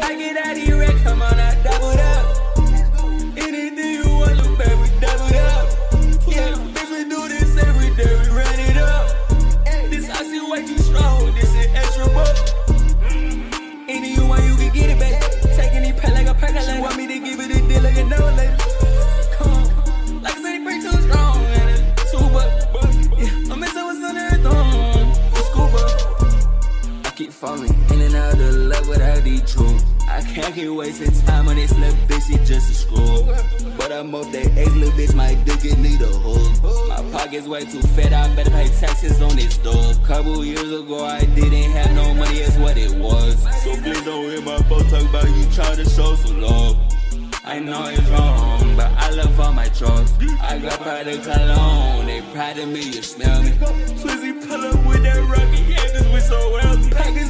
I get out of here, come on, falling out of love without the truth. I can't keep wasting time on this little bitch, she just a school. But I'm up that ex little bitch, my dick it need a hook. My pocket's way too fat, I better pay taxes on this dog. Couple years ago, I didn't have no money, that's what it was. So please don't hear my folks talk about you trying to show some love. I know it's wrong, but I love all my trust. I got pride of cologne, they proud of me, you smell me. Swizzy pull up with that rocket, yeah, cause we so wealthy. Packers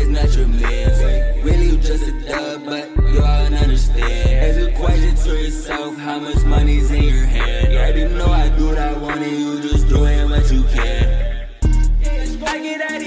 that's not your man. Really, you just a dub, but you all understand. As a question to yourself, how much money's in your hand? Yeah, I didn't know I do what I want, and you just doing what you can. I